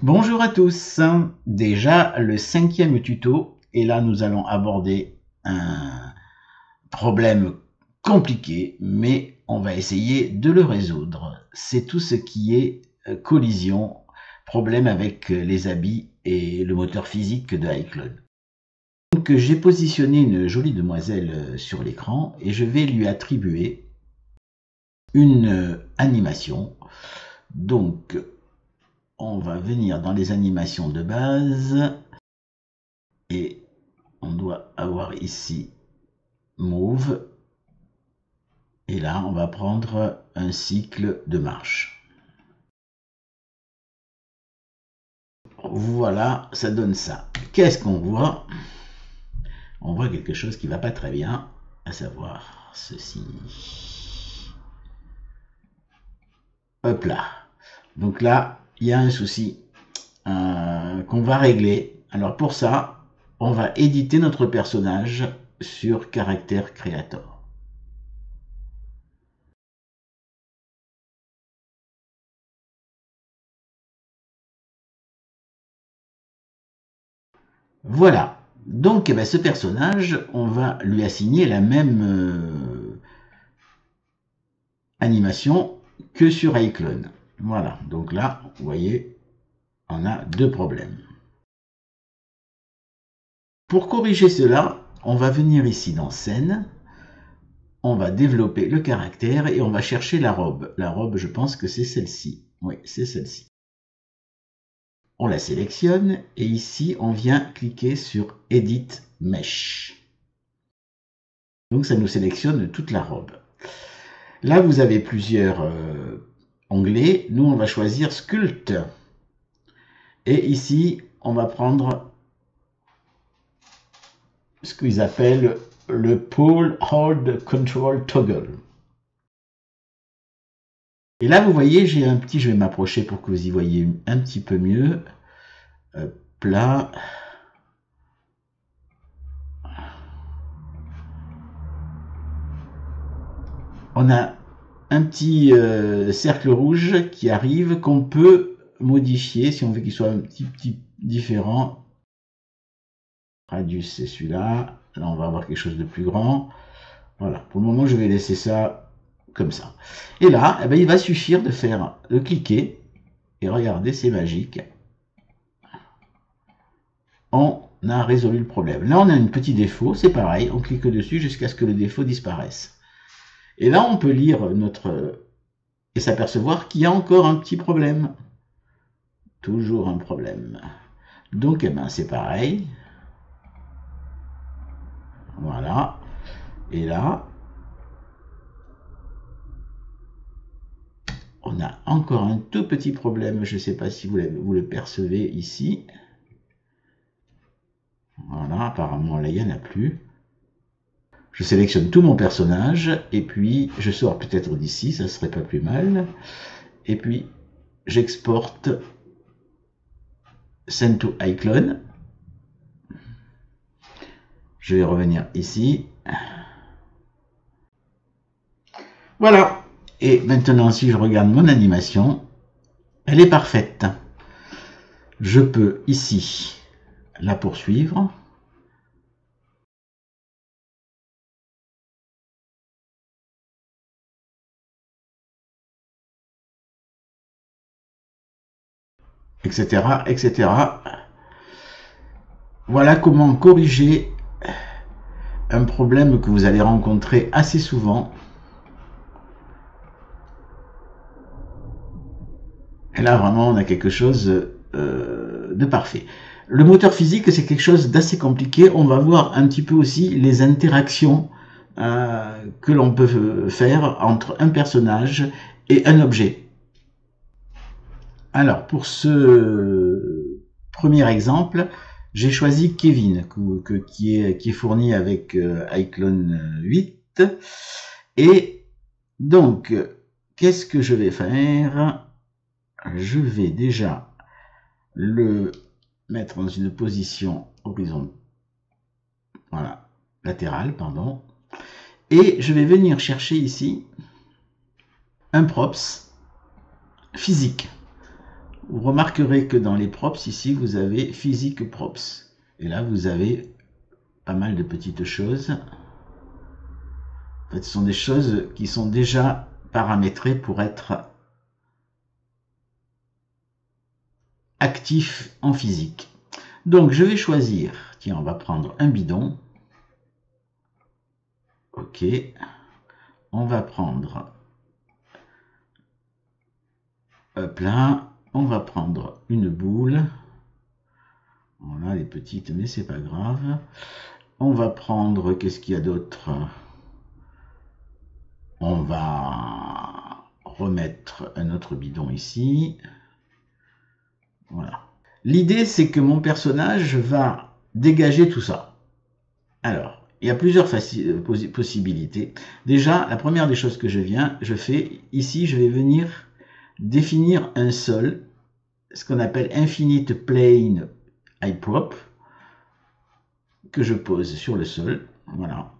Bonjour à tous, déjà le cinquième tuto et là nous allons aborder un problème compliqué mais on va essayer de le résoudre. C'est tout ce qui est euh, collision, problème avec les habits et le moteur physique de iCloud. Donc j'ai positionné une jolie demoiselle euh, sur l'écran et je vais lui attribuer une euh, animation. Donc on va venir dans les animations de base et on doit avoir ici move. Et là on va prendre un cycle de marche. Voilà ça donne ça. Qu'est-ce qu'on voit? On voit quelque chose qui va pas très bien à savoir ceci. Hop là. Donc là il y a un souci euh, qu'on va régler. Alors pour ça, on va éditer notre personnage sur Caractère Creator. Voilà. Donc eh ben, ce personnage, on va lui assigner la même euh, animation que sur iClone. Voilà, donc là, vous voyez, on a deux problèmes. Pour corriger cela, on va venir ici dans scène, on va développer le caractère et on va chercher la robe. La robe, je pense que c'est celle-ci. Oui, c'est celle-ci. On la sélectionne et ici, on vient cliquer sur Edit Mesh. Donc ça nous sélectionne toute la robe. Là, vous avez plusieurs euh, onglet, nous on va choisir Sculpt. Et ici, on va prendre ce qu'ils appellent le Pull Hold Control Toggle. Et là, vous voyez, j'ai un petit, je vais m'approcher pour que vous y voyez un petit peu mieux. Plat. On a un petit euh, cercle rouge qui arrive qu'on peut modifier si on veut qu'il soit un petit, petit différent. Radius c'est celui-là. Là on va avoir quelque chose de plus grand. Voilà, pour le moment je vais laisser ça comme ça. Et là, eh ben, il va suffire de faire de cliquer et regardez, c'est magique. On a résolu le problème. Là on a un petit défaut, c'est pareil, on clique dessus jusqu'à ce que le défaut disparaisse. Et là, on peut lire notre et s'apercevoir qu'il y a encore un petit problème. Toujours un problème. Donc, eh ben, c'est pareil. Voilà. Et là, on a encore un tout petit problème. Je ne sais pas si vous, vous le percevez ici. Voilà, apparemment là, il n'y en a plus. Je sélectionne tout mon personnage et puis je sors peut-être d'ici, ça serait pas plus mal. Et puis j'exporte Send to iClone. Je vais revenir ici. Voilà. Et maintenant, si je regarde mon animation, elle est parfaite. Je peux ici la poursuivre. Etc., etc. Voilà comment corriger un problème que vous allez rencontrer assez souvent. Et là, vraiment, on a quelque chose euh, de parfait. Le moteur physique, c'est quelque chose d'assez compliqué. On va voir un petit peu aussi les interactions euh, que l'on peut faire entre un personnage et un objet. Alors, pour ce premier exemple, j'ai choisi Kevin, qui, est, fourni avec euh, iClone 8. Et donc, qu'est-ce que je vais faire? Je vais déjà le mettre dans une position horizontale, voilà, latérale, pardon. Et je vais venir chercher ici un props physique. Vous remarquerez que dans les props, ici, vous avez physique props. Et là, vous avez pas mal de petites choses. En fait, ce sont des choses qui sont déjà paramétrées pour être actifs en physique. Donc, je vais choisir, tiens, on va prendre un bidon. Ok. On va prendre, hop là, on va prendre une boule. Voilà, les petites, mais c'est pas grave. On va prendre, qu'est-ce qu'il y a d'autre? On va remettre un autre bidon ici. Voilà. L'idée, c'est que mon personnage va dégager tout ça. Alors, il y a plusieurs possibilités. Déjà, la première des choses que je viens, je fais ici, je vais venir définir un sol, ce qu'on appelle infinite plane iProp que je pose sur le sol. Voilà.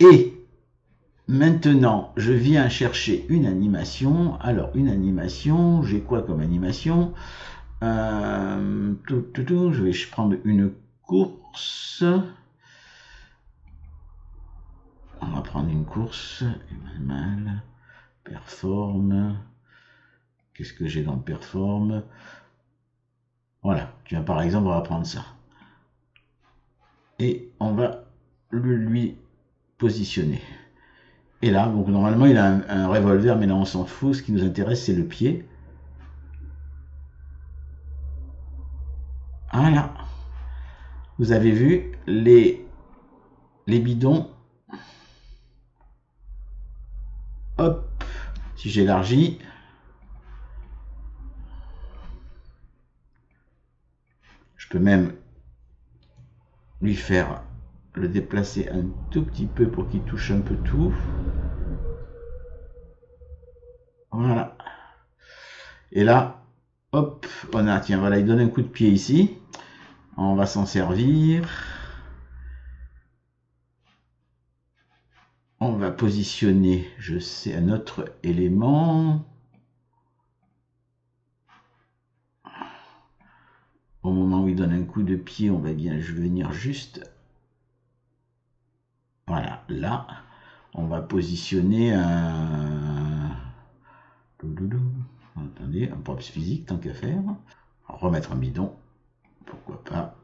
Et maintenant, je viens chercher une animation. Alors, une animation, j'ai quoi comme animation? Euh, tout, tout, tout, Je vais prendre une course. On va prendre une course. Mal. Performe. Qu'est-ce que j'ai dans performe? Voilà. Tiens, par exemple, on va prendre ça et on va lui positionner. Et là, donc normalement il a un, revolver, mais là on s'en fout. Ce qui nous intéresse, c'est le pied. Voilà. Vous avez vu les, les bidons. Hop, si j'élargis. Je peux même lui faire le déplacer un tout petit peu pour qu'il touche un peu tout. Voilà. Et là, hop, on a, tiens, voilà, il donne un coup de pied ici. On va s'en servir. On va positionner, je sais, un autre élément. au moment où il donne un coup de pied, on va bien venir juste, voilà, là, on va positionner un, attendez, un props physique, tant qu'à faire, remettre un bidon, pourquoi pas,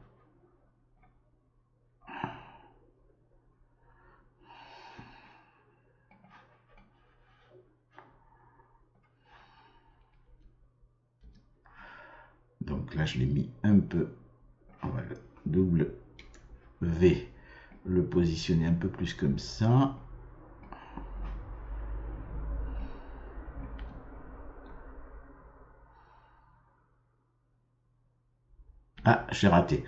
Donc là, je l'ai mis un peu. Double V, le positionner un peu plus comme ça. Ah, j'ai raté.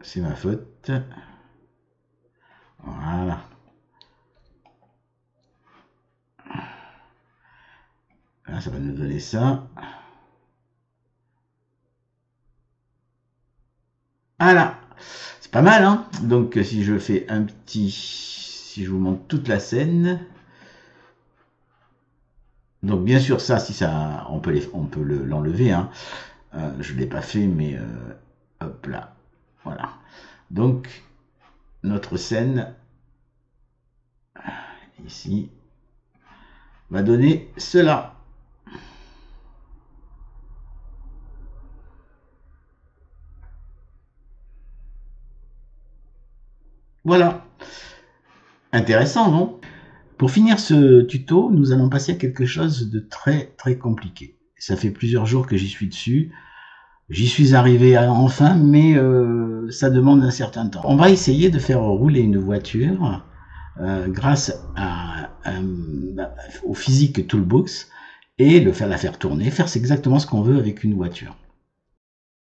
C'est ma faute. Voilà. Ça va nous donner ça. Voilà. C'est pas mal, hein Donc, si je fais un petit... Si je vous montre toute la scène... Donc, bien sûr, ça, si ça... On peut l'enlever, hein. Euh, je ne l'ai pas fait, mais... Euh, hop là. Voilà. Donc, notre scène... Ici va donner cela. Voilà. Intéressant, non? Pour finir ce tuto, nous allons passer à quelque chose de très très compliqué. Ça fait plusieurs jours que j'y suis dessus. J'y suis arrivé enfin, mais euh, ça demande un certain temps. On va essayer de faire rouler une voiture euh, grâce au physique toolbox et le faire la faire tourner, faire exactement ce qu'on veut avec une voiture.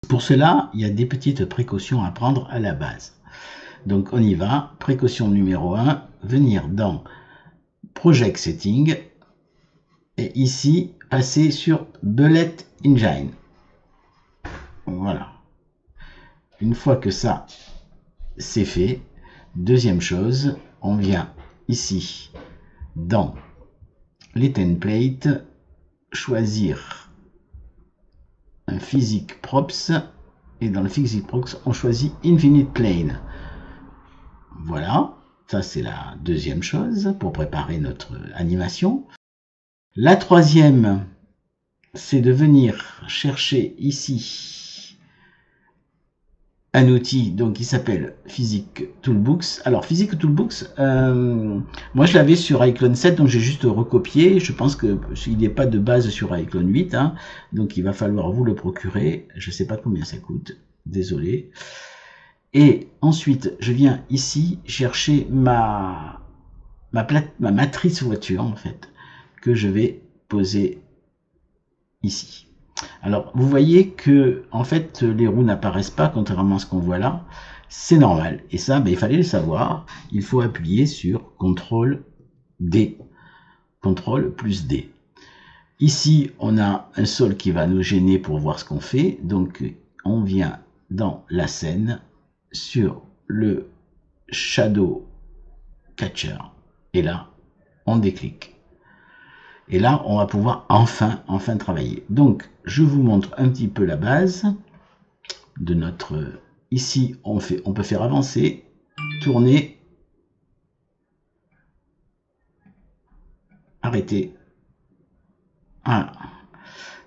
Pour cela, il y a des petites précautions à prendre à la base. Donc on y va. Précaution numéro 1, venir dans Project Setting et ici passer sur Bullet Engine. Voilà. Une fois que ça c'est fait, deuxième chose, on vient ici dans les templates, choisir un physique props et dans le physique props on choisit infinite plane. Voilà, ça c'est la deuxième chose pour préparer notre animation. La troisième, c'est de venir chercher ici un outil donc qui s'appelle Physique Toolbooks. Alors Physique Toolbooks, euh, moi je l'avais sur iClone 7 donc j'ai juste recopié. Je pense que il n'est pas de base sur iClone 8, hein, donc il va falloir vous le procurer. Je sais pas combien ça coûte, désolé. Et ensuite je viens ici chercher ma ma, matrice voiture en fait que je vais poser ici. Alors, vous voyez que, en fait, les roues n'apparaissent pas, contrairement à ce qu'on voit là. C'est normal. Et ça, ben, il fallait le savoir. Il faut appuyer sur CTRL D. CTRL plus D. Ici, on a un sol qui va nous gêner pour voir ce qu'on fait. Donc, on vient dans la scène sur le Shadow Catcher. Et là, on déclique. Et là, on va pouvoir enfin, enfin travailler. Donc, je vous montre un petit peu la base de notre... Ici, on, fait, on peut faire avancer, tourner, arrêter. Voilà.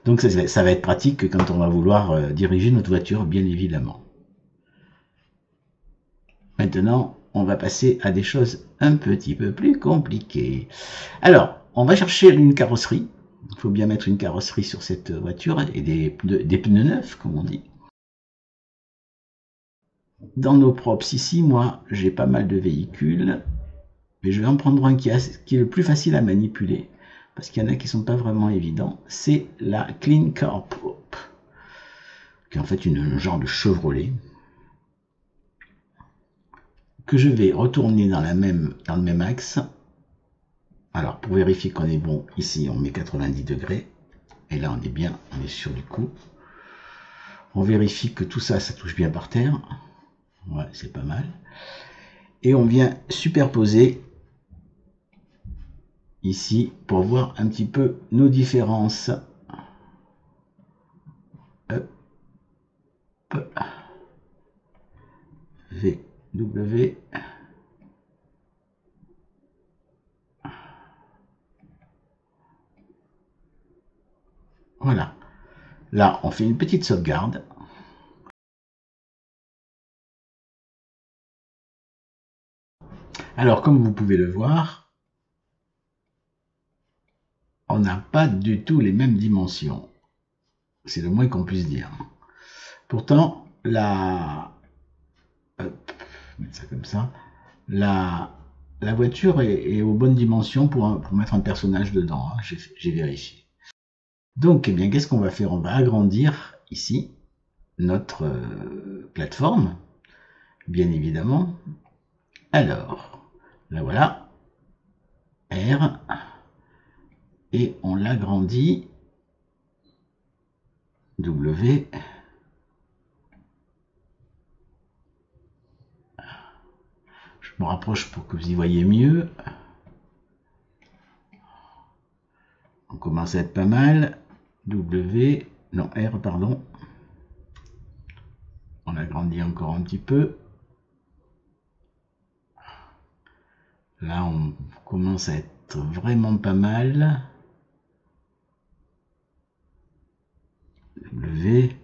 Donc ça, ça, va être pratique quand on va vouloir euh, diriger notre voiture, bien évidemment. Maintenant, on va passer à des choses un petit peu plus compliquées. Alors, on va chercher une carrosserie. Il faut bien mettre une carrosserie sur cette voiture et des, pneus neufs, comme on dit. Dans nos props ici, moi, j'ai pas mal de véhicules. Mais je vais en prendre un qui, est le plus facile à manipuler. Parce qu'il y en a qui sont pas vraiment évidents. C'est la Clean Car Prop. Qui est en fait une, un genre de Chevrolet. Que je vais retourner dans, la même, dans le même axe alors, pour vérifier qu'on est bon, ici, on met 90 degrés. Et là, on est bien, on est sur du coup. On vérifie que tout ça, ça touche bien par terre. Ouais, c'est pas mal. Et on vient superposer ici pour voir un petit peu nos différences. W. Voilà. Là, on fait une petite sauvegarde. Alors, comme vous pouvez le voir, on n'a pas du tout les mêmes dimensions. C'est le moins qu'on puisse dire. Pourtant, la... ça comme ça. La, la voiture est, aux bonnes dimensions pour, pour mettre un personnage dedans. Hein. J'ai vérifié. Donc, eh bien, qu'est-ce qu'on va faire? On va agrandir ici notre euh, plateforme, bien évidemment. Alors, là voilà, R, et on l'agrandit, W, je me rapproche pour que vous y voyez mieux. On commence à être pas mal. W, non R, pardon. On agrandit encore un petit peu. Là, on commence à être vraiment pas mal. W.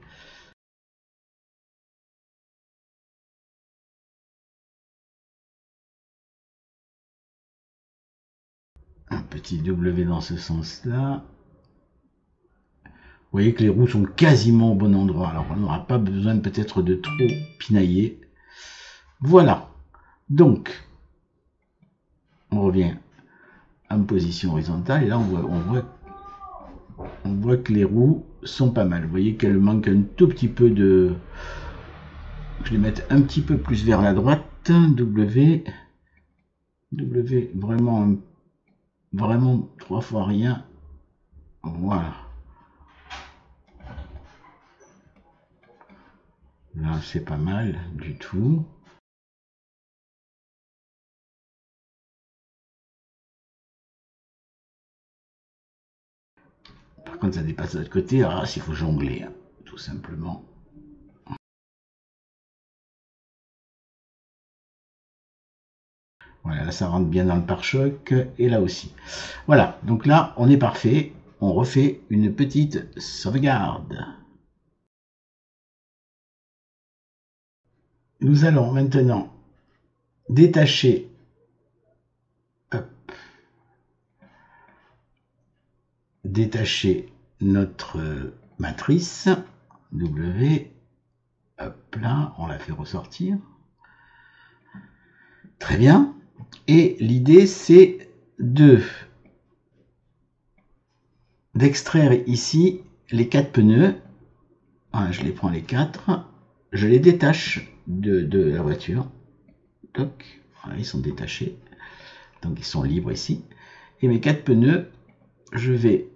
petit W dans ce sens-là. Vous voyez que les roues sont quasiment au bon endroit. Alors on n'aura pas besoin peut-être de trop pinailler. Voilà. Donc, on revient en position horizontale. Et là, on voit, on voit, que les roues sont pas mal. Vous voyez qu'elles manquent un tout petit peu de... Je vais mettre un petit peu plus vers la droite. W. W, vraiment, vraiment trois fois rien. Voilà. Là, c'est pas mal du tout. Par contre, ça dépasse de l'autre côté. Ah, s'il faut jongler, hein, tout simplement. Voilà, là ça rentre bien dans le pare-choc et là aussi. Voilà, donc là on est parfait. On refait une petite sauvegarde. Nous allons maintenant détacher détacher notre matrice W. Hop là, on la fait ressortir. Très bien. Et l'idée, c'est de d'extraire ici les quatre pneus. je les prends les quatre. Je les détache de, la voiture. Ils sont détachés. Donc ils sont libres ici. Et mes quatre pneus, je vais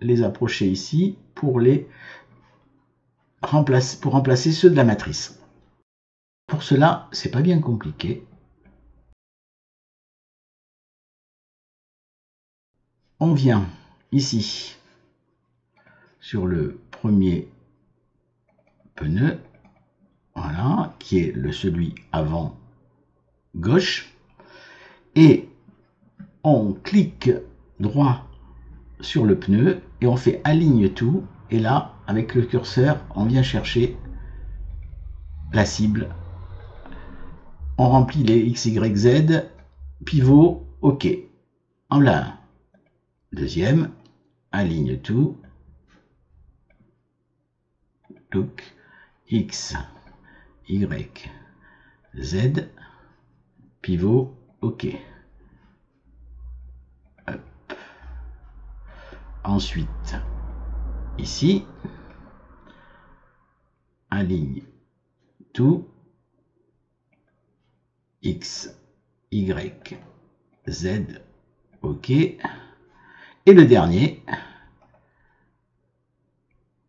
les approcher ici pour les remplacer, pour remplacer ceux de la matrice. Pour cela, c'est pas bien compliqué. On vient ici sur le premier pneu, voilà, qui est le celui avant gauche, et on clique droit sur le pneu et on fait aligne tout, et là, avec le curseur, on vient chercher la cible. On remplit les X, Y, Z, pivot, OK. En là Deuxième, aligne tout. Look, X, Y, Z, pivot, OK. Ensuite, ici, aligne tout, X, Y, Z, OK. Et le dernier,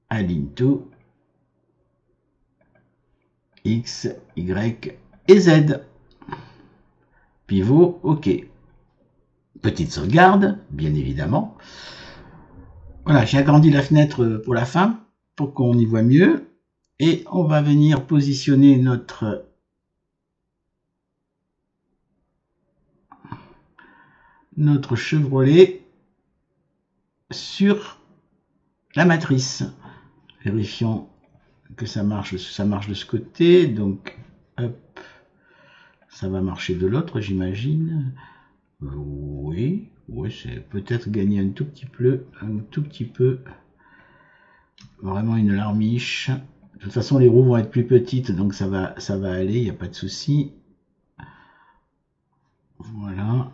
aligne tout, X, Y et Z. Pivot, OK. Petite sauvegarde, bien évidemment. Voilà, j'ai agrandi la fenêtre pour la fin, pour qu'on y voit mieux. Et on va venir positionner notre notre Chevrolet sur la matrice. Vérifions que ça marche, ça marche de ce côté. Donc, hop, ça va marcher de l'autre, j'imagine. Oui, oui, c'est peut-être gagner un tout petit peu, un tout petit peu. Vraiment une larmiche. De toute façon, les roues vont être plus petites, donc ça va, ça va aller, il n'y a pas de souci. Voilà.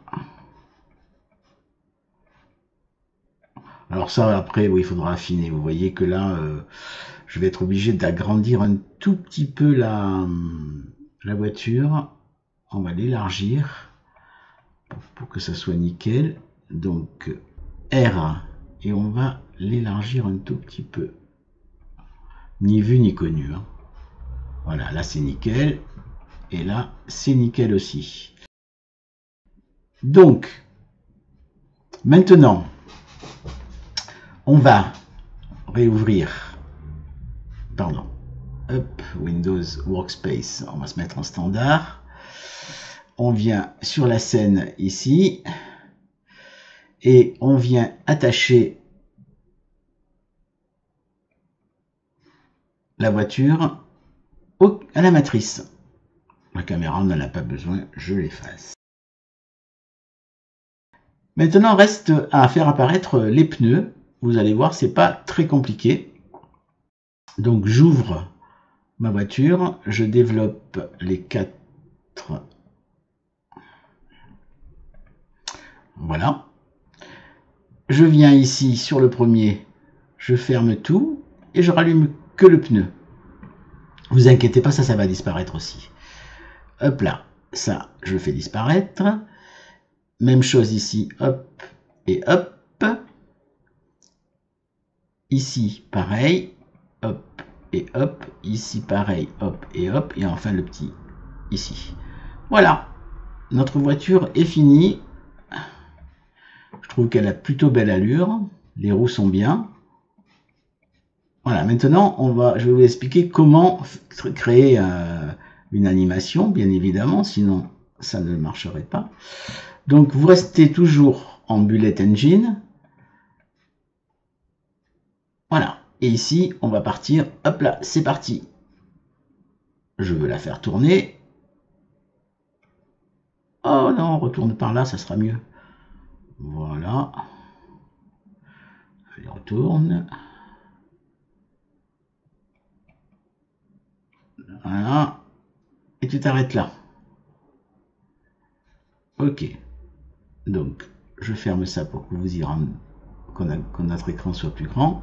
Alors ça, après, oui, il faudra affiner. Vous voyez que là, euh, je vais être obligé d'agrandir un tout petit peu la, la voiture. On va l'élargir pour, que ça soit nickel. Donc, R, et on va l'élargir un tout petit peu. Ni vu ni connu. Hein. Voilà, là c'est nickel. Et là, c'est nickel aussi. Donc, maintenant, on va réouvrir, pardon, Windows Workspace, on va se mettre en standard. On vient sur la scène ici et on vient attacher la voiture à la matrice. La caméra n'en a pas besoin, je l'efface. Maintenant, reste à faire apparaître les pneus vous allez voir, c'est pas très compliqué. Donc j'ouvre ma voiture, je développe les quatre. Voilà. Je viens ici sur le premier, je ferme tout et je rallume que le pneu. Vous inquiétez pas, ça, ça va disparaître aussi. Hop là, ça, je fais disparaître. Même chose ici, hop et hop. Ici, pareil, hop et hop. Ici, pareil, hop et hop. Et enfin, le petit ici. Voilà, notre voiture est finie. Je trouve qu'elle a plutôt belle allure. Les roues sont bien. Voilà, maintenant, on va, je vais vous expliquer comment créer euh, une animation, bien évidemment, sinon ça ne marcherait pas. Donc, vous restez toujours en Bullet Engine. Voilà. Et ici, on va partir. Hop là, c'est parti. Je veux la faire tourner. Oh non, on retourne par là, ça sera mieux. Voilà. Je retourne. Voilà. Et tu t'arrêtes là. Ok. Donc, je ferme ça pour que vous y rendiez, que notre écran soit plus grand.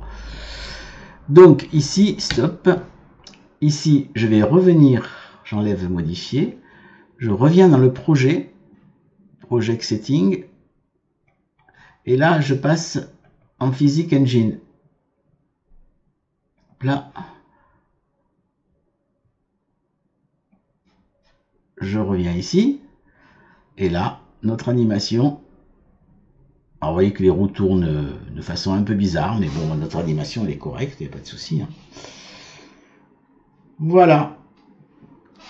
Donc, ici, stop. Ici, je vais revenir, j'enlève modifier. Je reviens dans le projet, project setting. Et là, je passe en physique engine. Là. je reviens ici, et là, notre animation, vous voyez que les roues tournent de façon un peu bizarre, mais bon, notre animation est correcte, il n'y a pas de souci. Hein. Voilà,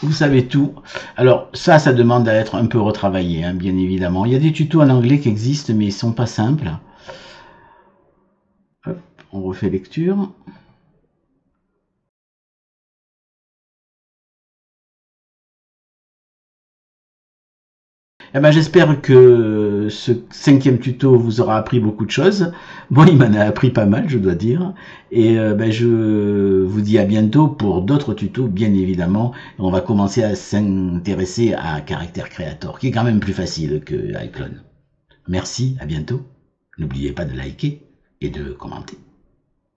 vous savez tout. Alors ça, ça demande à être un peu retravaillé, hein, bien évidemment. Il y a des tutos en anglais qui existent, mais ils sont pas simples. on refait lecture. Eh ben, j'espère que ce cinquième tuto vous aura appris beaucoup de choses. Moi, il m'en a appris pas mal, je dois dire. Et euh, ben, je vous dis à bientôt pour d'autres tutos, bien évidemment. On va commencer à s'intéresser à Caractère Creator, qui est quand même plus facile que iClone. Merci, à bientôt. N'oubliez pas de liker et de commenter.